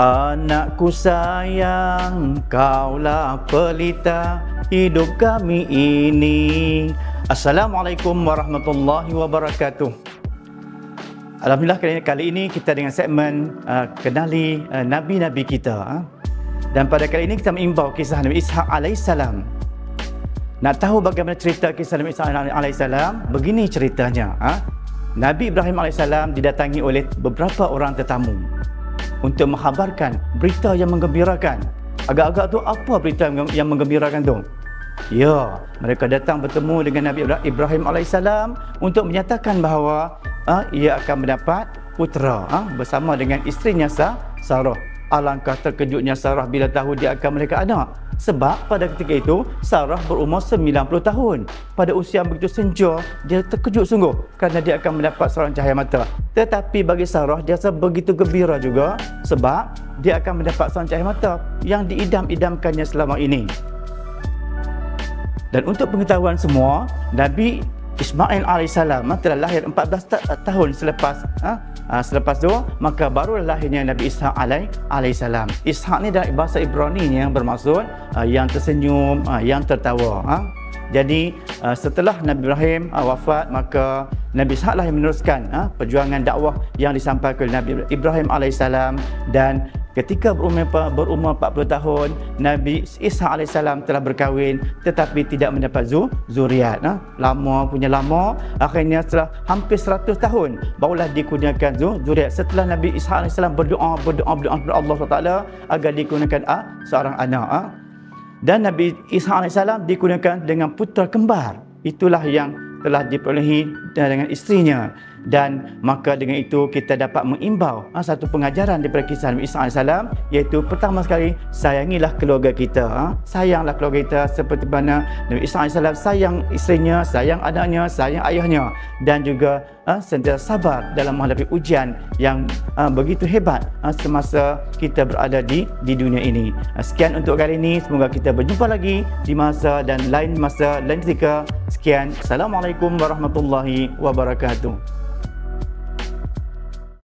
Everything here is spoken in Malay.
Anakku sayang, kaulah pelita hidup kami ini. Assalamualaikum warahmatullahi wabarakatuh. Alhamdulillah kali kali ini kita dengan segmen uh, kenali uh, nabi-nabi kita. Uh. Dan pada kali ini kita mengimbau kisah Nabi Ishaq alaihissalam. Nak tahu bagaimana cerita kisah Nabi Ishaq alaihissalam? Begini ceritanya. Uh. Nabi Ibrahim alaihissalam didatangi oleh beberapa orang tetamu untuk menghabarkan berita yang menggembirakan. Agak-agak tu apa berita yang menggembirakan tu? Ya, mereka datang bertemu dengan Nabi Ibrahim AS untuk menyatakan bahawa uh, ia akan mendapat putera uh, bersama dengan isterinya Sarah. Alangkah terkejutnya Sarah bila tahu dia akan melahirkan anak. Sebab pada ketika itu Sarah berumur 90 tahun. Pada usia begitu senja, dia terkejut sungguh kerana dia akan mendapat seorang cahaya mata. Tetapi bagi Sarah dia rasa begitu gembira juga sebab dia akan mendapat seorang cahaya mata yang diidam-idamkannya selama ini. Dan untuk pengetahuan semua, Nabi Ismail AS telah lahir 14 tahun selepas ha, ha, selepas tu maka baru lahirnya Nabi Ishaq AS Ishaq ni dari bahasa Ibrani yang bermaksud ha, yang tersenyum, ha, yang tertawa ha. Jadi setelah Nabi Ibrahim wafat maka Nabi Ishaq lah yang meneruskan uh, perjuangan dakwah yang disampaikan oleh Nabi Ibrahim alaihissalam dan ketika berumur berumur 40 tahun Nabi Ishaq alaihissalam telah berkahwin tetapi tidak mendapat zu, zuriat uh. lama punya lama akhirnya setelah hampir 100 tahun barulah dikurniakan zu, zuriat setelah Nabi Ishaq alaihissalam berdoa berdoa berdoa kepada Allah SWT agar dikurniakan uh, seorang anak uh dan Nabi Isa AS digunakan dengan putera kembar. Itulah yang telah diperolehi dengan isterinya dan maka dengan itu kita dapat mengimbau ha, satu pengajaran daripada kisah Nabi Isa AS iaitu pertama sekali sayangilah keluarga kita ha. sayanglah keluarga kita seperti mana Nabi Isa AS sayang isterinya sayang anaknya sayang ayahnya. Dan juga ha, sentiasa sabar dalam menghadapi ujian yang ha, begitu hebat ha, semasa kita berada di di dunia ini. Ha, sekian untuk kali ini. Semoga kita berjumpa lagi di masa dan lain masa lain ketika. Sekian. Assalamualaikum warahmatullahi wabarakatuh